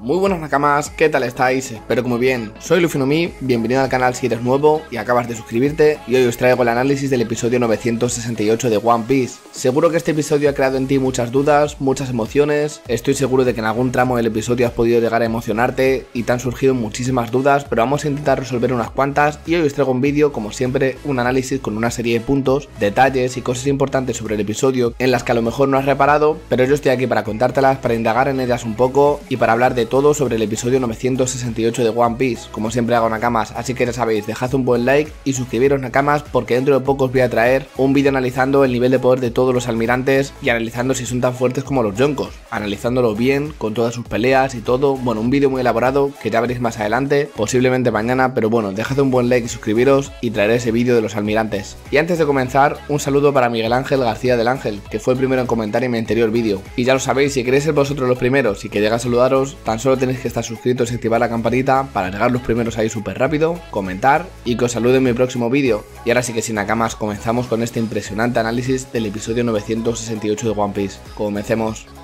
Muy buenas nakamas, ¿qué tal estáis? Espero que muy bien. Soy Lufinomi, bienvenido al canal si eres nuevo y acabas de suscribirte y hoy os traigo el análisis del episodio 968 de One Piece. Seguro que este episodio ha creado en ti muchas dudas, muchas emociones, estoy seguro de que en algún tramo del episodio has podido llegar a emocionarte y te han surgido muchísimas dudas, pero vamos a intentar resolver unas cuantas y hoy os traigo un vídeo, como siempre, un análisis con una serie de puntos, detalles y cosas importantes sobre el episodio en las que a lo mejor no has reparado, pero yo estoy aquí para contártelas, para indagar en ellas un poco y para hablar de todo sobre el episodio 968 de One Piece, como siempre hago Nakamas, así que ya sabéis, dejad un buen like y suscribiros Nakamas porque dentro de poco os voy a traer un vídeo analizando el nivel de poder de todos los almirantes y analizando si son tan fuertes como los Yonkos, analizándolo bien, con todas sus peleas y todo, bueno, un vídeo muy elaborado que ya veréis más adelante, posiblemente mañana, pero bueno, dejad un buen like y suscribiros y traeré ese vídeo de los almirantes. Y antes de comenzar, un saludo para Miguel Ángel García del Ángel, que fue el primero en comentar en mi anterior vídeo. Y ya lo sabéis, si queréis ser vosotros los primeros y que llegue a saludaros, tan solo tenéis que estar suscritos y activar la campanita para llegar los primeros ahí súper rápido, comentar y que os salude en mi próximo vídeo. Y ahora sí que sin nakamas comenzamos con este impresionante análisis del episodio 968 de One Piece. Comencemos.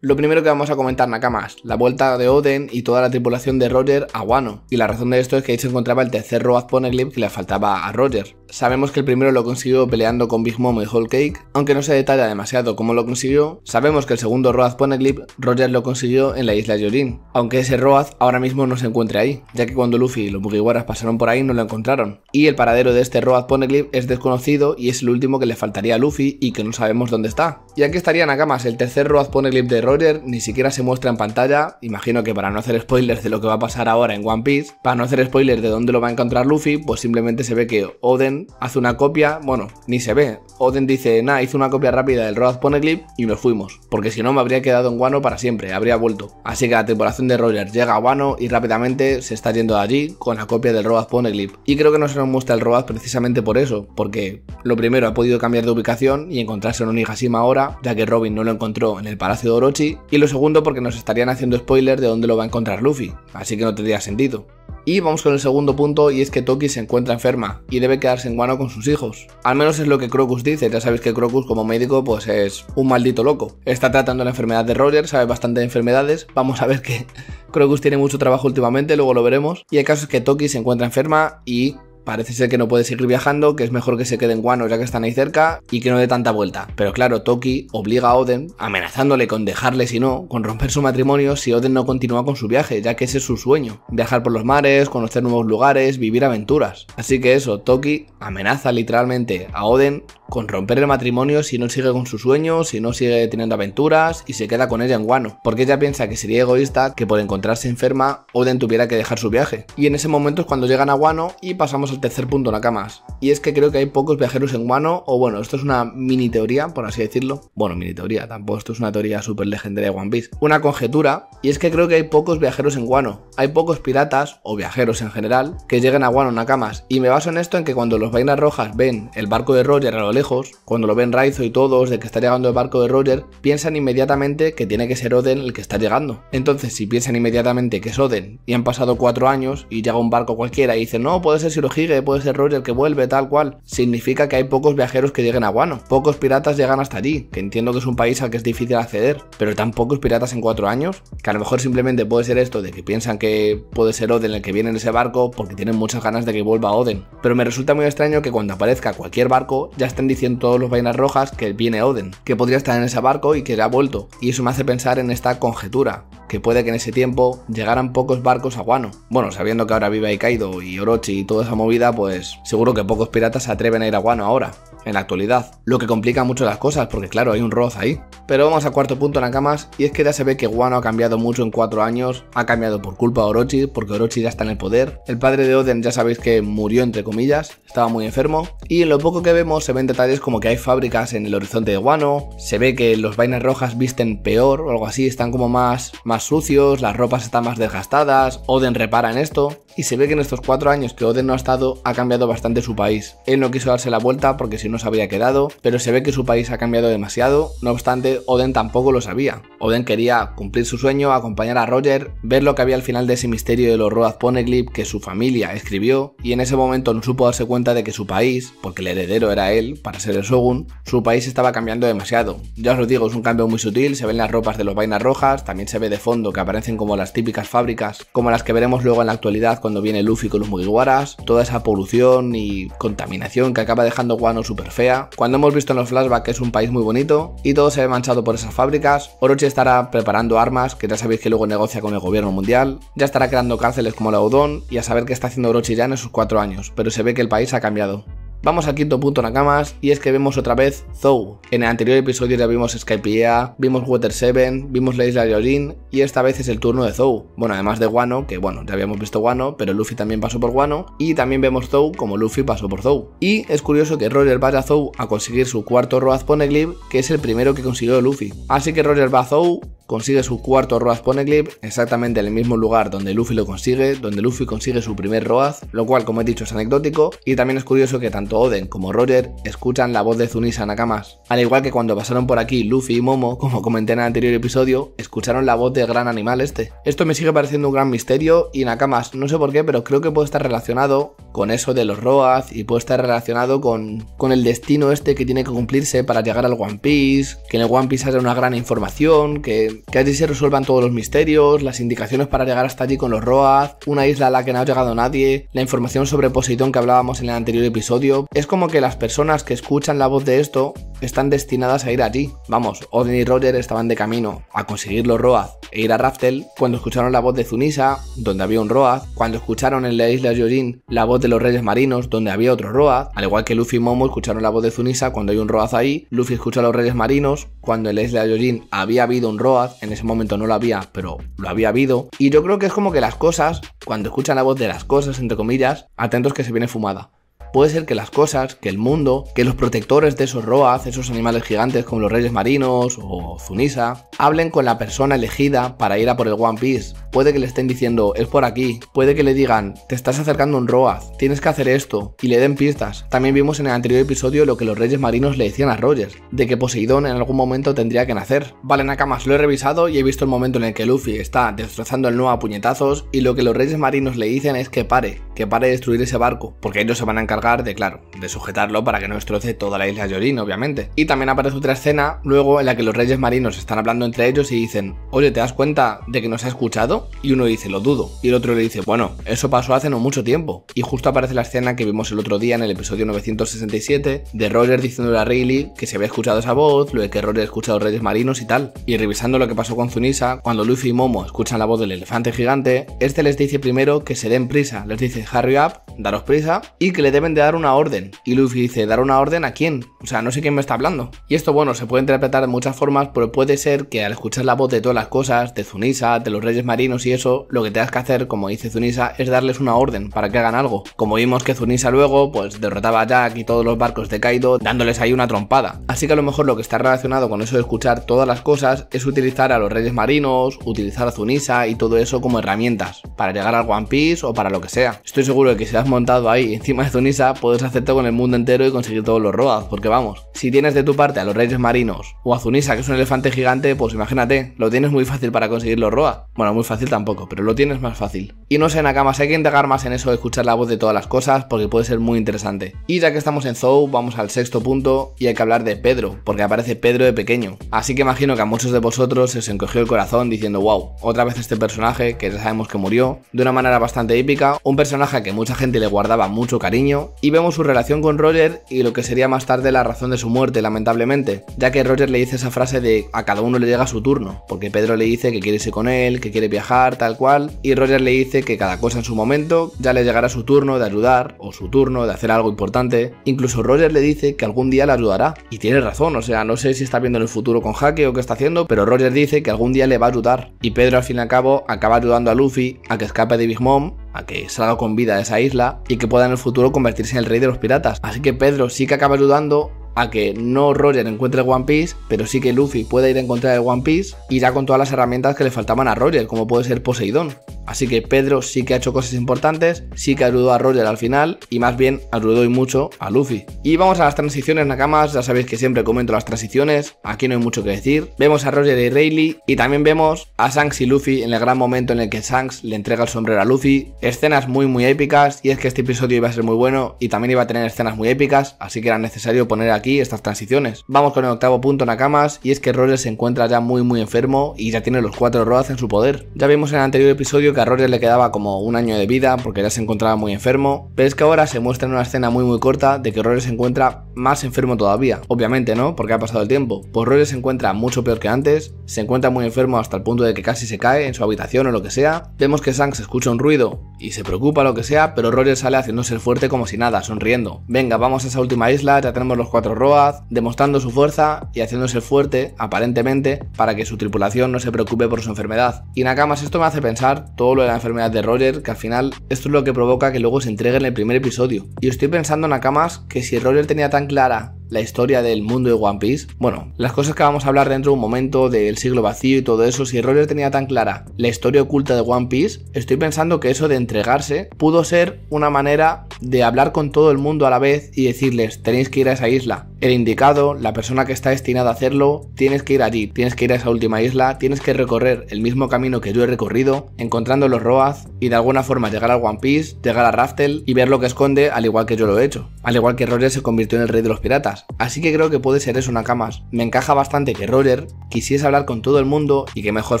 Lo primero que vamos a comentar, Nakamas, la vuelta de Oden y toda la tripulación de Roger a Wano. Y la razón de esto es que ahí se encontraba el tercer Road Poneglyph que le faltaba a Roger. Sabemos que el primero lo consiguió peleando con Big Mom y Whole Cake, aunque no se detalla demasiado cómo lo consiguió. Sabemos que el segundo Road Poneglyph Roger lo consiguió en la isla Yorin, aunque ese Road ahora mismo no se encuentra ahí, ya que cuando Luffy y los Mugiwaras pasaron por ahí no lo encontraron. Y el paradero de este Road Poneglyph es desconocido y es el último que le faltaría a Luffy y que no sabemos dónde está. Y aquí estaría Nakamas, el tercer Road Poneglyph de Roger ni siquiera se muestra en pantalla, imagino que para no hacer spoilers de lo que va a pasar ahora en One Piece, para no hacer spoilers de dónde lo va a encontrar Luffy, pues simplemente se ve que Oden hace una copia, bueno, ni se ve. Oden dice, nah, hizo una copia rápida del Road Poneglyph y nos fuimos, porque si no me habría quedado en Wano para siempre, habría vuelto. Así que la tripulación de Roger llega a Wano y rápidamente se está yendo de allí con la copia del Road Poneglyph. Y creo que no se nos muestra el Road precisamente por eso, porque lo primero ha podido cambiar de ubicación y encontrarse en Onigashima ahora, ya que Robin no lo encontró en el Palacio de Orochi, y lo segundo porque nos estarían haciendo spoiler de dónde lo va a encontrar Luffy, así que no tendría sentido. Y vamos con el segundo punto y es que Toki se encuentra enferma y debe quedarse en Guano con sus hijos. Al menos es lo que Crocus dice, ya sabéis que Crocus como médico pues es un maldito loco. Está tratando la enfermedad de Roger, sabe bastante de enfermedades, vamos a ver que Crocus tiene mucho trabajo últimamente, luego lo veremos. Y el caso es que Toki se encuentra enferma y Parece ser que no puede seguir viajando, que es mejor que se quede en Guano ya que están ahí cerca y que no dé tanta vuelta. Pero claro, Toki obliga a Oden, amenazándole con dejarle si no, con romper su matrimonio si Oden no continúa con su viaje, ya que ese es su sueño. Viajar por los mares, conocer nuevos lugares, vivir aventuras. Así que eso, Toki amenaza literalmente a Oden con romper el matrimonio si no sigue con su sueño, si no sigue teniendo aventuras y se queda con ella en Guano. Porque ella piensa que sería egoísta que por encontrarse enferma Oden tuviera que dejar su viaje. Y en ese momento es cuando llegan a Guano y pasamos al tercer punto, Nakamas. Y es que creo que hay pocos viajeros en Guano, o bueno, esto es una mini teoría, por así decirlo. Bueno, mini teoría, tampoco esto es una teoría súper legendaria de One Piece. Una conjetura, y es que creo que hay pocos viajeros en Guano. Hay pocos piratas, o viajeros en general, que lleguen a Guano, Nakamas. Y me baso en esto en que cuando los vainas rojas ven el barco de Roger a lo lejos, cuando lo ven Raizo y todos de que está llegando el barco de Roger, piensan inmediatamente que tiene que ser Oden el que está llegando. Entonces, si piensan inmediatamente que es Oden y han pasado cuatro años y llega un barco cualquiera y dicen, no, puede ser Shirohige, puede ser Roger que vuelve, tal cual, significa que hay pocos viajeros que lleguen a Guano. Pocos piratas llegan hasta allí, que entiendo que es un país al que es difícil acceder, pero tan pocos piratas en cuatro años, que a lo mejor simplemente puede ser esto de que piensan que puede ser Oden el que viene en ese barco porque tienen muchas ganas de que vuelva Oden. Pero me resulta muy extraño que cuando aparezca cualquier barco ya diciendo todos los vainas rojas que viene Oden, que podría estar en ese barco y que ya ha vuelto. Y eso me hace pensar en esta conjetura, que puede que en ese tiempo llegaran pocos barcos a Guano. Bueno, sabiendo que ahora vive Aikaido y Orochi y toda esa movida, pues seguro que pocos piratas se atreven a ir a Guano ahora, en la actualidad. Lo que complica mucho las cosas, porque claro, hay un Roz ahí. Pero vamos a cuarto punto camas, y es que ya se ve que Guano ha cambiado mucho en cuatro años, ha cambiado por culpa de Orochi, porque Orochi ya está en el poder. El padre de Oden ya sabéis que murió entre comillas, estaba muy enfermo, y en lo poco que vemos se ven detalles como que hay fábricas en el horizonte de Guano, se ve que los vainas rojas visten peor o algo así, están como más, más sucios, las ropas están más desgastadas, Oden repara en esto, y se ve que en estos cuatro años que Oden no ha estado ha cambiado bastante su país. Él no quiso darse la vuelta porque si no se había quedado, pero se ve que su país ha cambiado demasiado, no obstante Oden tampoco lo sabía. Oden quería cumplir su sueño, acompañar a Roger, ver lo que había al final de ese misterio de los Road Poneglyph que su familia escribió y en ese momento no supo darse cuenta de que su país, porque el heredero era él, para ser el Shogun, su país estaba cambiando demasiado. Ya os lo digo, es un cambio muy sutil, se ven las ropas de los vainas rojas, también se ve de fondo que aparecen como las típicas fábricas, como las que veremos luego en la actualidad cuando viene Luffy con los Mugiwaras, toda esa polución y contaminación que acaba dejando Guano súper fea. Cuando hemos visto en los flashbacks que es un país muy bonito y todo se ve manchado por esas fábricas, Orochi estará preparando armas, que ya sabéis que luego negocia con el gobierno mundial, ya estará creando cárceles como la Udon y a saber qué está haciendo Orochi ya en esos cuatro años, pero se ve que el país ha cambiado. Vamos al quinto punto Nakamas y es que vemos otra vez Zou. En el anterior episodio ya vimos Skypiea, vimos Water 7, vimos la isla Yojin y esta vez es el turno de Zou. Bueno, además de Wano, que bueno, ya habíamos visto Wano, pero Luffy también pasó por Wano y también vemos Zou como Luffy pasó por Zou. Y es curioso que Roger vaya a Zou a conseguir su cuarto Roaz Poneglyph, que es el primero que consiguió Luffy. Así que Roger va a Zou, consigue su cuarto Roaz Poneglyph exactamente en el mismo lugar donde Luffy lo consigue, donde Luffy consigue su primer Roaz, lo cual como he dicho es anecdótico y también es curioso que tanto Oden como Roger escuchan la voz de Zunisa Nakamas, al igual que cuando pasaron por aquí Luffy y Momo, como comenté en el anterior episodio, escucharon la voz del gran animal este. Esto me sigue pareciendo un gran misterio y Nakamas, no sé por qué, pero creo que puede estar relacionado con eso de los Roaz y puede estar relacionado con, con el destino este que tiene que cumplirse para llegar al One Piece, que en el One Piece haya una gran información, que que allí se resuelvan todos los misterios, las indicaciones para llegar hasta allí con los Roaz, una isla a la que no ha llegado nadie, la información sobre Poseidón que hablábamos en el anterior episodio. Es como que las personas que escuchan la voz de esto están destinadas a ir allí. Vamos, Odin y Roger estaban de camino a conseguir los Roaz e ir a Raftel cuando escucharon la voz de Zunisa, donde había un Roaz, cuando escucharon en la isla Yojin la voz de los Reyes Marinos, donde había otro Roaz, al igual que Luffy y Momo escucharon la voz de Zunisa cuando hay un Roaz ahí, Luffy escucha a los Reyes Marinos, cuando en la isla Yojin había habido un En ese momento no lo había, pero lo había habido, y yo creo que es como que las cosas, cuando escuchan la voz de las cosas, entre comillas, atentos que se viene fumada puede ser que las cosas, que el mundo, que los protectores de esos Roaz, esos animales gigantes como los reyes marinos o Zunisa, hablen con la persona elegida para ir a por el One Piece. Puede que le estén diciendo, es por aquí. Puede que le digan, te estás acercando a un Roaz, tienes que hacer esto, y le den pistas. También vimos en el anterior episodio lo que los reyes marinos le decían a Rogers, de que Poseidón en algún momento tendría que nacer. Vale, Nakamas, lo he revisado y he visto el momento en el que Luffy está destrozando el nuevo a puñetazos, y lo que los reyes marinos le dicen es que pare, que pare de destruir ese barco, porque ellos se van a encargar de, claro, de sujetarlo para que no destroce toda la isla Yorin, obviamente. Y también aparece otra escena luego en la que los reyes marinos están hablando entre ellos y dicen, oye, ¿te das cuenta de que nos ha escuchado? Y uno dice, lo dudo. Y el otro le dice, bueno, eso pasó hace no mucho tiempo. Y justo aparece la escena que vimos el otro día en el episodio 967 de Roger diciéndole a Rayleigh que se había escuchado esa voz, lo de que Roger escucha a los reyes marinos y tal. Y revisando lo que pasó con Zunisa, cuando Luffy y Momo escuchan la voz del elefante gigante, este les dice primero que se den prisa, les dice hurry up, daros prisa, y que le deben de dar una orden. Y Luffy dice, ¿dar una orden a quién? O sea, no sé quién me está hablando. Y esto, bueno, se puede interpretar de muchas formas, pero puede ser que al escuchar la voz de todas las cosas, de Zunisa, de los Reyes Marinos y eso, lo que tengas que hacer, como dice Zunisa, es darles una orden para que hagan algo. Como vimos que Zunisa luego, pues derrotaba a Jack y todos los barcos de Kaido, dándoles ahí una trompada. Así que a lo mejor lo que está relacionado con eso de escuchar todas las cosas es utilizar a los Reyes Marinos, utilizar a Zunisa y todo eso como herramientas, para llegar al One Piece o para lo que sea. Estoy seguro de que si has montado ahí encima de Zunisa, puedes hacerte con el mundo entero y conseguir todos los Roas, porque vamos, si tienes de tu parte a los Reyes Marinos o a Zunisa, que es un elefante gigante, pues imagínate, lo tienes muy fácil para conseguir los Roa. Bueno, muy fácil tampoco, pero lo tienes más fácil. Y no sé, Nakamas, hay que indagar más en eso de escuchar la voz de todas las cosas, porque puede ser muy interesante. Y ya que estamos en Zou, vamos al sexto punto y hay que hablar de Pedro, porque aparece Pedro de pequeño. Así que imagino que a muchos de vosotros se os encogió el corazón diciendo, wow, otra vez este personaje que ya sabemos que murió, de una manera bastante épica, un personaje que mucha gente le guardaba mucho cariño, y vemos su relación con Roger y lo que sería más tarde la razón de su muerte, lamentablemente, ya que Roger le dice esa frase de a cada uno le llega su turno, porque Pedro le dice que quiere irse con él, que quiere viajar, tal cual, y Roger le dice que cada cosa en su momento ya le llegará su turno de ayudar, o su turno de hacer algo importante, incluso Roger le dice que algún día le ayudará, y tiene razón, o sea, no sé si está viendo en el futuro con Jaque o qué está haciendo, pero Roger dice que algún día le va a ayudar, y Pedro al fin y al cabo acaba ayudando a Luffy a que escape de Big Mom, a que salga con vida de esa isla y que pueda en el futuro convertirse en el rey de los piratas. Así que Pedro sí que acaba ayudando a que no Roger encuentre el One Piece, pero sí que Luffy pueda ir a encontrar el One Piece y ya con todas las herramientas que le faltaban a Roger, como puede ser Poseidón. Así que Pedro sí que ha hecho cosas importantes, sí que ayudó a Roger al final y más bien ayudó y mucho a Luffy. Y vamos a las transiciones Nakamas, ya sabéis que siempre comento las transiciones, aquí no hay mucho que decir. Vemos a Roger y Rayleigh y también vemos a Shanks y Luffy en el gran momento en el que Shanks le entrega el sombrero a Luffy. Escenas muy muy épicas y es que este episodio iba a ser muy bueno y también iba a tener escenas muy épicas, así que era necesario poner aquí estas transiciones. Vamos con el octavo punto Nakamas y es que Roger se encuentra ya muy muy enfermo y ya tiene los cuatro Roaz en su poder. Ya vimos en el anterior episodio que a Roger le quedaba como un año de vida porque ya se encontraba muy enfermo, pero es que ahora se muestra en una escena muy muy corta de que Roger se encuentra más enfermo todavía. Obviamente, ¿no? Porque ha pasado el tiempo. Pues Roger se encuentra mucho peor que antes, se encuentra muy enfermo hasta el punto de que casi se cae en su habitación o lo que sea. Vemos que Shanks escucha un ruido y se preocupa lo que sea, pero Roger sale haciéndose el fuerte como si nada, sonriendo. Venga, vamos a esa última isla, ya tenemos los cuatro Roaz, demostrando su fuerza y haciéndose fuerte, aparentemente, para que su tripulación no se preocupe por su enfermedad. Y Nakamas, esto me hace pensar todo lo de la enfermedad de Roger, que al final esto es lo que provoca que luego se entregue en el primer episodio. Y estoy pensando, Nakamas, que si Roger tenía tan clara la historia del mundo de One Piece. Bueno, las cosas que vamos a hablar dentro de un momento del siglo vacío y todo eso, si Roger tenía tan clara la historia oculta de One Piece, estoy pensando que eso de entregarse pudo ser una manera de hablar con todo el mundo a la vez y decirles, tenéis que ir a esa isla. El indicado, la persona que está destinada a hacerlo, tienes que ir allí, tienes que ir a esa última isla, tienes que recorrer el mismo camino que yo he recorrido, encontrando los Roaz y de alguna forma llegar al One Piece, llegar a Raftel y ver lo que esconde al igual que yo lo he hecho. Al igual que Roger se convirtió en el rey de los piratas. Así que creo que puede ser eso Nakamas. Me encaja bastante que Roger quisiese hablar con todo el mundo y qué mejor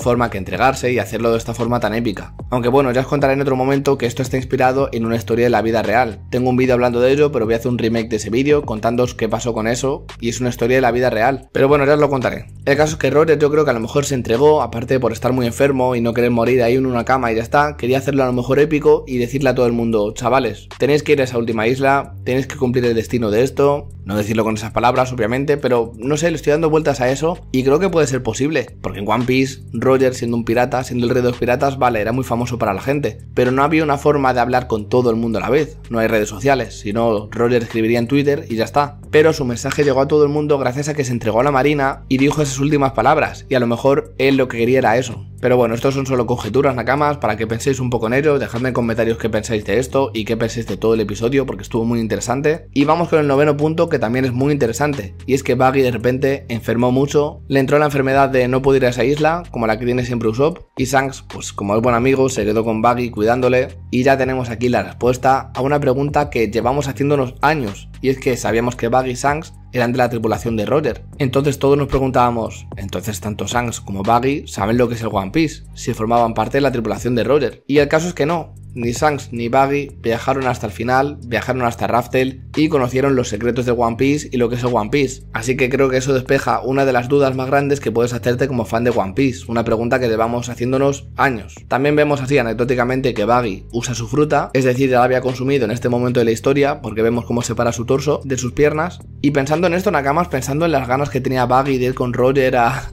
forma que entregarse y hacerlo de esta forma tan épica. Aunque bueno, ya os contaré en otro momento que esto está inspirado en una historia de la vida real. Tengo un vídeo hablando de ello, pero voy a hacer un remake de ese vídeo contándoos qué pasó con eso y es una historia de la vida real. Pero bueno, ya os lo contaré. El caso es que Roger yo creo que a lo mejor se entregó, aparte por estar muy enfermo y no querer morir ahí en una cama y ya está, quería hacerlo a lo mejor épico y decirle a todo el mundo, chavales, tenéis que ir a esa última isla, tenéis que cumplir el destino de esto, no decirlo esas palabras, obviamente, pero no sé, le estoy dando vueltas a eso y creo que puede ser posible. Porque en One Piece, Roger siendo un pirata, siendo el rey de los piratas, vale, era muy famoso para la gente. Pero no había una forma de hablar con todo el mundo a la vez. No hay redes sociales, sino Roger escribiría en Twitter y ya está. Pero su mensaje llegó a todo el mundo gracias a que se entregó a la marina y dijo esas últimas palabras. Y a lo mejor él lo que quería era eso. Pero bueno, estos son solo conjeturas, nakamas, para que penséis un poco en ello. Dejadme en comentarios qué pensáis de esto y qué pensáis de todo el episodio, porque estuvo muy interesante. Y vamos con el noveno punto, que también es muy interesante. Y es que Buggy de repente enfermó mucho, le entró la enfermedad de no poder ir a esa isla, como la que tiene siempre Usopp. Y Shanks, pues como es buen amigo, se quedó con Buggy cuidándole. Y ya tenemos aquí la respuesta a una pregunta que llevamos haciéndonos años. Y es que sabíamos que Buggy y Shanks eran de la tripulación de Roger. Entonces todos nos preguntábamos, entonces tanto Shanks como Buggy saben lo que es el One Piece, si formaban parte de la tripulación de Roger. Y el caso es que no, ni Shanks ni Buggy viajaron hasta el final, viajaron hasta Raftel y conocieron los secretos de One Piece y lo que es el One Piece. Así que creo que eso despeja una de las dudas más grandes que puedes hacerte como fan de One Piece, una pregunta que llevamos haciéndonos años. También vemos así anecdóticamente que Buggy usa su fruta, es decir, ya la había consumido en este momento de la historia, porque vemos cómo separa su torso de sus piernas. Y pensando en esto, Nakamas, pensando en las ganas que tenía Buggy de ir con Roger a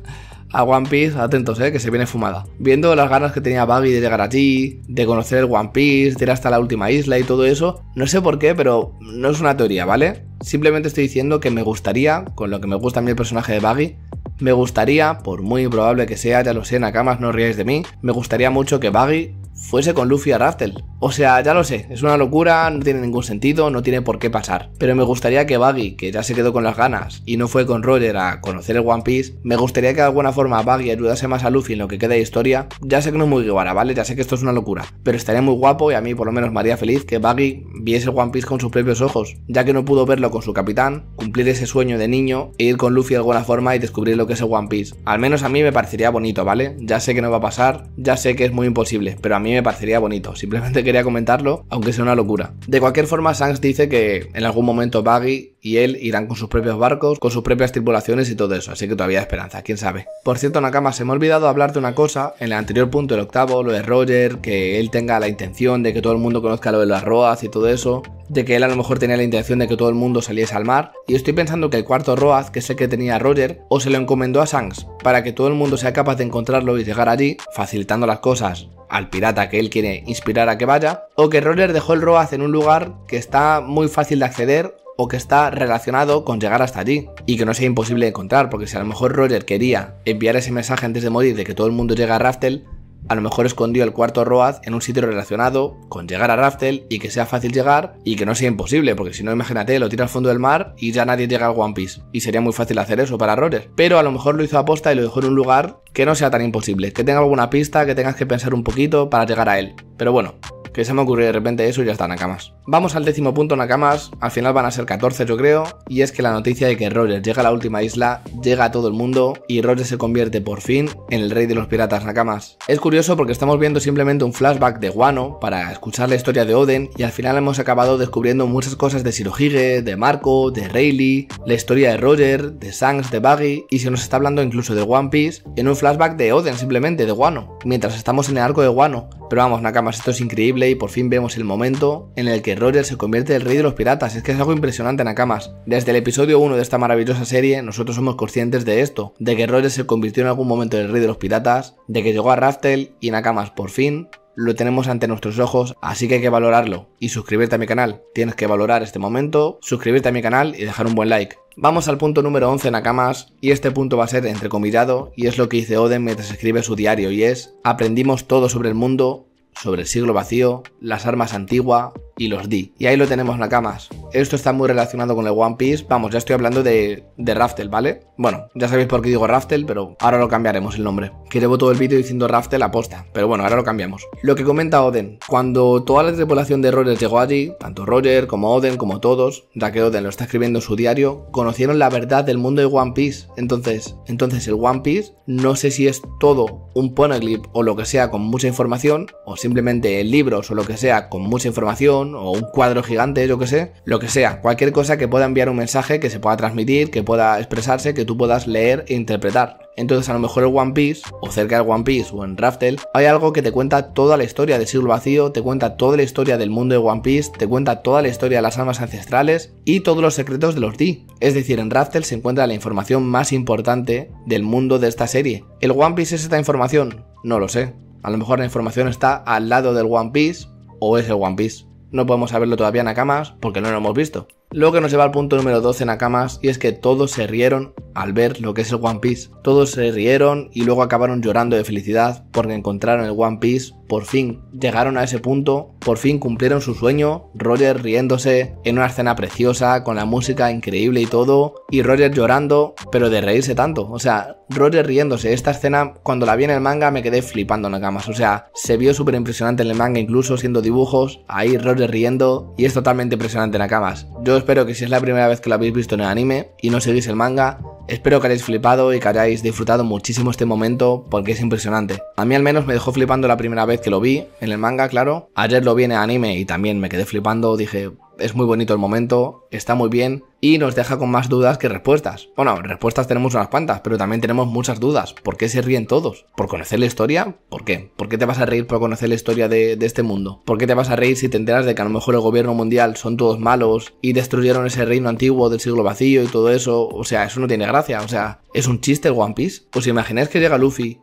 a One Piece, atentos, eh, que se viene fumada. Viendo las ganas que tenía Buggy de llegar allí, de conocer el One Piece, de ir hasta la última isla y todo eso, no sé por qué, pero no es una teoría, ¿vale? Simplemente estoy diciendo que me gustaría, con lo que me gusta a mí el personaje de Buggy, me gustaría, por muy improbable que sea, ya lo sé, Nakamas, no ríais de mí, me gustaría mucho que Buggy fuese con Luffy a Raftel. O sea, ya lo sé, es una locura, no tiene ningún sentido, no tiene por qué pasar. Pero me gustaría que Buggy, que ya se quedó con las ganas y no fue con Roger a conocer el One Piece, me gustaría que de alguna forma Buggy ayudase más a Luffy en lo que queda de historia. Ya sé que no es muy guara, ¿vale? Ya sé que esto es una locura. Pero estaría muy guapo y a mí por lo menos me haría feliz que Buggy viese el One Piece con sus propios ojos, ya que no pudo verlo con su capitán, cumplir ese sueño de niño e ir con Luffy de alguna forma y descubrir lo que es el One Piece. Al menos a mí me parecería bonito, ¿vale? Ya sé que no va a pasar, ya sé que es muy imposible, pero a mí me parecería bonito. Simplemente quería comentarlo, aunque sea una locura. De cualquier forma, Shanks dice que en algún momento Buggy y él irán con sus propios barcos, con sus propias tripulaciones y todo eso, así que todavía hay esperanza, quién sabe. Por cierto, Nakama, se me ha olvidado hablar de una cosa, en el anterior punto, el octavo, lo de Roger, que él tenga la intención de que todo el mundo conozca lo de las Roaz y todo eso, de que él a lo mejor tenía la intención de que todo el mundo saliese al mar, y estoy pensando que el cuarto Roaz, que es el que tenía Roger, o se lo encomendó a Shanks, para que todo el mundo sea capaz de encontrarlo y llegar allí, facilitando las cosas al pirata que él quiere inspirar a que vaya, o que Roger dejó el Roaz en un lugar que está muy fácil de acceder o que está relacionado con llegar hasta allí y que no sea imposible encontrar, porque si a lo mejor Roger quería enviar ese mensaje antes de morir de que todo el mundo llega a Raftel, a lo mejor escondió el cuarto Road en un sitio relacionado con llegar a Raftel y que sea fácil llegar y que no sea imposible, porque si no, imagínate, lo tira al fondo del mar y ya nadie llega al One Piece. Y sería muy fácil hacer eso para Roger. Pero a lo mejor lo hizo a posta y lo dejó en un lugar que no sea tan imposible, que tenga alguna pista, que tengas que pensar un poquito para llegar a él. Pero bueno, que se me ocurrió de repente eso y ya está Nakamas. Vamos al décimo punto Nakamas, al final van a ser 14 yo creo, y es que la noticia de que Roger llega a la última isla llega a todo el mundo y Roger se convierte por fin en el rey de los piratas Nakamas. Es curioso porque estamos viendo simplemente un flashback de Wano para escuchar la historia de Oden y al final hemos acabado descubriendo muchas cosas de Shirohige, de Marco, de Rayleigh, la historia de Roger, de Shanks, de Buggy y se nos está hablando incluso de One Piece en un flashback de Oden simplemente, de Wano, mientras estamos en el arco de Wano. Pero vamos Nakamas, esto es increíble y por fin vemos el momento en el que Roger se convierte en el rey de los piratas. Es que es algo impresionante, Nakamas. Desde el episodio 1 de esta maravillosa serie, nosotros somos conscientes de esto, de que Roger se convirtió en algún momento en el rey de los piratas, de que llegó a Raftel y Nakamas por fin lo tenemos ante nuestros ojos, así que hay que valorarlo y suscribirte a mi canal. Tienes que valorar este momento, suscribirte a mi canal y dejar un buen like. Vamos al punto número 11 Nakamas y este punto va a ser entrecomillado y es lo que dice Oden mientras escribe su diario y es aprendimos todo sobre el mundo sobre el siglo vacío, las armas antiguas y los D. Y ahí lo tenemos Nakamas. Esto está muy relacionado con el One Piece. Vamos, ya estoy hablando de, de Raftel, ¿vale? Bueno, ya sabéis por qué digo Raftel, pero ahora lo cambiaremos el nombre. Que llevo todo el vídeo diciendo Raftel aposta, pero bueno, ahora lo cambiamos. Lo que comenta Oden, cuando toda la tripulación de Roger llegó allí, tanto Roger como Oden, como todos, ya que Oden lo está escribiendo en su diario, conocieron la verdad del mundo de One Piece. Entonces, entonces el One Piece, no sé si es todo un poneglyph o lo que sea con mucha información, o simplemente libros o lo que sea con mucha información, o un cuadro gigante, yo que sé, lo que sea, cualquier cosa que pueda enviar un mensaje que se pueda transmitir, que pueda expresarse, que tú puedas leer e interpretar. Entonces a lo mejor el One Piece, o cerca del One Piece, o en Raftel, hay algo que te cuenta toda la historia del siglo vacío, te cuenta toda la historia del mundo de One Piece, te cuenta toda la historia de las almas ancestrales y todos los secretos de los D. Es decir, en Raftel se encuentra la información más importante del mundo de esta serie. ¿El One Piece es esta información? No lo sé. A lo mejor la información está al lado del One Piece o es el One Piece. No podemos saberlo todavía en Nakamas porque no lo hemos visto. Luego que nos lleva al punto número 12 en Nakamas y es que todos se rieron al ver lo que es el One Piece. Todos se rieron y luego acabaron llorando de felicidad porque encontraron el One Piece. Por fin llegaron a ese punto, por fin cumplieron su sueño. Roger riéndose en una escena preciosa con la música increíble y todo. Y Roger llorando, pero de reírse tanto. O sea, Roger riéndose. Esta escena, cuando la vi en el manga, me quedé flipando en Nakamas. O sea, se vio súper impresionante en el manga, incluso siendo dibujos. Ahí Roger riendo y es totalmente impresionante Nakamas. Yo espero que si es la primera vez que lo habéis visto en el anime y no seguís el manga, Espero que hayáis flipado y que hayáis disfrutado muchísimo este momento porque es impresionante. A mí al menos me dejó flipando la primera vez que lo vi en el manga, claro. Ayer lo vi en el anime y también me quedé flipando, dije, es muy bonito el momento, está muy bien y nos deja con más dudas que respuestas. Bueno, respuestas tenemos unas cuantas, pero también tenemos muchas dudas. ¿Por qué se ríen todos? ¿Por conocer la historia? ¿Por qué? ¿Por qué te vas a reír por conocer la historia de, de, este mundo? ¿Por qué te vas a reír si te enteras de que a lo mejor el gobierno mundial son todos malos y destruyeron ese reino antiguo del siglo vacío y todo eso? O sea, eso no tiene gracia. O sea, ¿es un chiste el One Piece? ¿Os imagináis que llega Luffy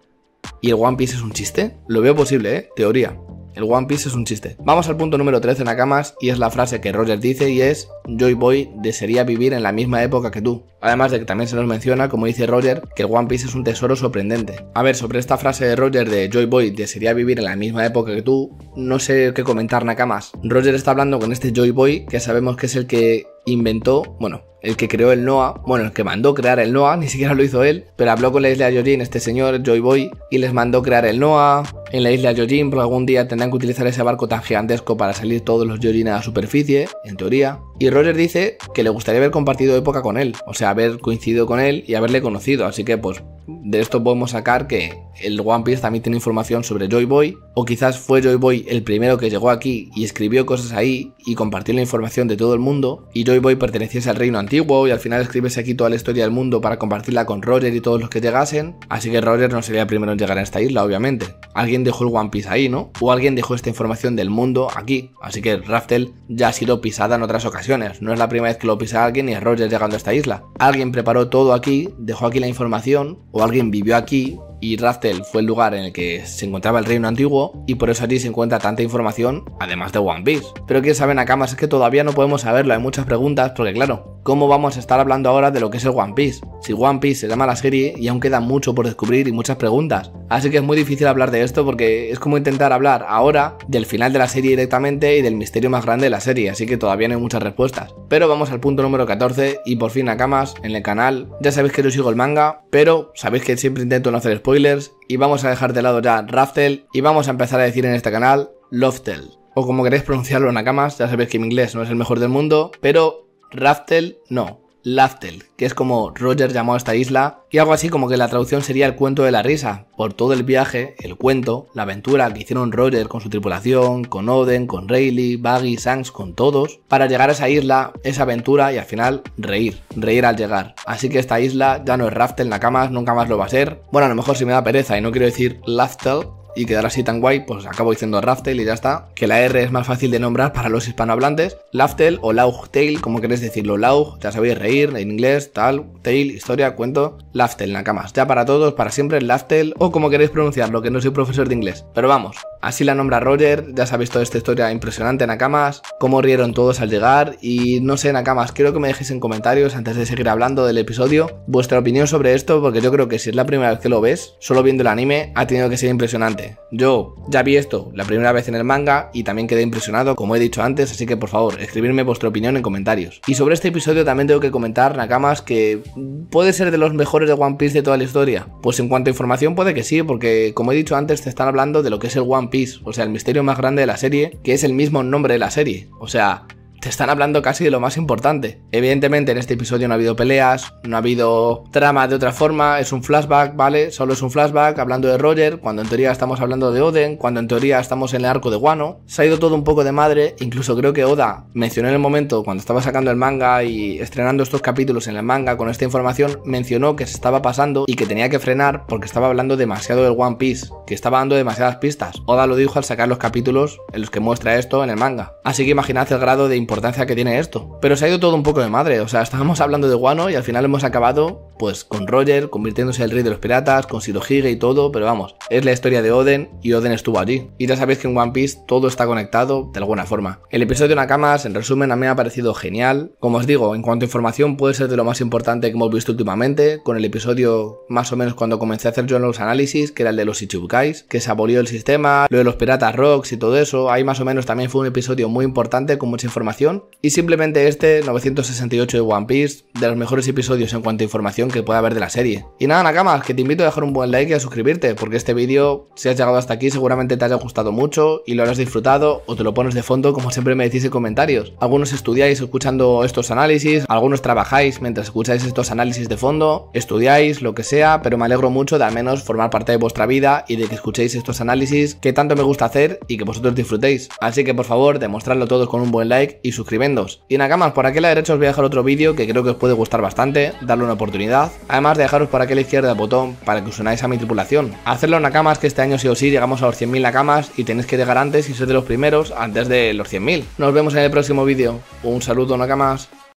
y el One Piece es un chiste? Lo veo posible, ¿eh? Teoría. El One Piece es un chiste. Vamos al punto número 13 Nakamas y es la frase que Roger dice y es Joy Boy desearía vivir en la misma época que tú. Además de que también se nos menciona, como dice Roger, que el One Piece es un tesoro sorprendente. A ver, sobre esta frase de Roger de Joy Boy desearía vivir en la misma época que tú, no sé qué comentar Nakamas. Roger está hablando con este Joy Boy que sabemos que es el que inventó, bueno, el que creó el NOAA, bueno, el que mandó crear el NOAA, ni siquiera lo hizo él, pero habló con la isla Yojin, este señor Joy Boy, y les mandó crear el NOAA en la isla Yojin, porque algún día tendrán que utilizar ese barco tan gigantesco para salir todos los Yojin a la superficie, en teoría. Y Roger dice que le gustaría haber compartido época con él, o sea, haber coincidido con él y haberle conocido, así que pues de esto podemos sacar que el One Piece también tiene información sobre Joy Boy, o quizás fue Joy Boy el primero que llegó aquí y escribió cosas ahí y compartió la información de todo el mundo, y Joy Boy perteneciese al reino antiguo y al final escribes aquí toda la historia del mundo para compartirla con Roger y todos los que llegasen, así que Roger no sería el primero en llegar a esta isla, obviamente. Alguien dejó el One Piece ahí, ¿no? O alguien dejó esta información del mundo aquí, así que Raftel ya ha sido pisada en otras ocasiones, no es la primera vez que lo pisa alguien y es Roger llegando a esta isla. Alguien preparó todo aquí, dejó aquí la información, o alguien vivió aquí y Raftel fue el lugar en el que se encontraba el reino antiguo y por eso allí se encuentra tanta información, además de One Piece. Pero quién sabe Nakamas es que todavía no podemos saberlo, hay muchas preguntas porque claro, ¿cómo vamos a estar hablando ahora de lo que es el One Piece? Si One Piece se llama la serie y aún queda mucho por descubrir y muchas preguntas. Así que es muy difícil hablar de esto porque es como intentar hablar ahora del final de la serie directamente y del misterio más grande de la serie, así que todavía no hay muchas respuestas. Pero vamos al punto número 14 y por fin Nakamas en el canal. Ya sabéis que yo sigo el manga, pero sabéis que siempre intento no hacer spoilers y vamos a dejar de lado ya Raftel y vamos a empezar a decir en este canal Loftel. O como queréis pronunciarlo Nakamas, ya sabéis que mi inglés no es el mejor del mundo, pero Raftel no, Laftel, que es como Roger llamó a esta isla, y algo así como que la traducción sería el cuento de la risa, por todo el viaje, el cuento, la aventura que hicieron Roger con su tripulación, con Oden, con Rayleigh, Buggy, Shanks, con todos, para llegar a esa isla, esa aventura y al final reír, reír al llegar. Así que esta isla ya no es Raftel Nakamas, nunca más lo va a ser. Bueno, a lo mejor si me da pereza y no quiero decir Laftel, y quedar así tan guay, pues acabo diciendo Raftel y ya está. Que la R es más fácil de nombrar para los hispanohablantes. Laftel o Laugtail, como queréis decirlo. Laug, ya sabéis, reír en inglés, tal, tail, historia, cuento. Laftel, nakamas. Ya para todos, para siempre, Laftel o como queréis pronunciarlo, que no soy profesor de inglés. Pero vamos, así la nombra Roger, ya sabéis toda esta historia impresionante, Nakamas, cómo rieron todos al llegar y no sé, Nakamas, quiero que me dejéis en comentarios antes de seguir hablando del episodio vuestra opinión sobre esto, porque yo creo que si es la primera vez que lo ves, solo viendo el anime, ha tenido que ser impresionante. Yo ya vi esto la primera vez en el manga y también quedé impresionado, como he dicho antes, así que por favor, escribirme vuestra opinión en comentarios. Y sobre este episodio también tengo que comentar, Nakamas, que puede ser de los mejores de One Piece de toda la historia. Pues en cuanto a información puede que sí, porque como he dicho antes, te están hablando de lo que es el One Piece, o sea, el misterio más grande de la serie, que es el mismo nombre de la serie. O sea, te están hablando casi de lo más importante. Evidentemente en este episodio no ha habido peleas, no ha habido trama de otra forma, es un flashback, ¿vale? Solo es un flashback hablando de Roger, cuando en teoría estamos hablando de Oden, cuando en teoría estamos en el arco de Wano. Se ha ido todo un poco de madre, incluso creo que Oda mencionó en el momento cuando estaba sacando el manga y estrenando estos capítulos en el manga con esta información, mencionó que se estaba pasando y que tenía que frenar porque estaba hablando demasiado del One Piece, que estaba dando demasiadas pistas. Oda lo dijo al sacar los capítulos en los que muestra esto en el manga. Así que imaginad el grado de importancia importancia que tiene esto. Pero se ha ido todo un poco de madre, o sea, estábamos hablando de Guano y al final hemos acabado pues con Roger convirtiéndose en el rey de los piratas, con Shirohige y todo, pero vamos, es la historia de Oden y Oden estuvo allí. Y ya sabéis que en One Piece todo está conectado de alguna forma. El episodio de Nakamas, en resumen, a mí me ha parecido genial. Como os digo, en cuanto a información puede ser de lo más importante que hemos visto últimamente, con el episodio más o menos cuando comencé a hacer yo los análisis, que era el de los Ichibukais, que se abolió el sistema, lo de los piratas rocks y todo eso, ahí más o menos también fue un episodio muy importante con mucha información. Y simplemente este, 968 de One Piece, de los mejores episodios en cuanto a información que pueda haber de la serie. Y nada, Nakamas, que te invito a dejar un buen like y a suscribirte, porque este vídeo, si has llegado hasta aquí, seguramente te haya gustado mucho y lo habrás disfrutado o te lo pones de fondo, como siempre me decís en comentarios. Algunos estudiáis escuchando estos análisis, algunos trabajáis mientras escucháis estos análisis de fondo, estudiáis, lo que sea, pero me alegro mucho de al menos formar parte de vuestra vida y de que escuchéis estos análisis que tanto me gusta hacer y que vosotros disfrutéis. Así que por favor, demostradlo todos con un buen like y suscribiéndoos. Y Nakamas, por aquí a la derecha os voy a dejar otro vídeo que creo que os puede gustar bastante, darle una oportunidad. Además de dejaros por aquí a la izquierda el botón para que os unáis a mi tripulación. Hacerlo Nakamas que este año sí o sí llegamos a los 100.000 Nakamas y tenéis que llegar antes y ser de los primeros antes de los 100.000. Nos vemos en el próximo vídeo. Un saludo Nakamas.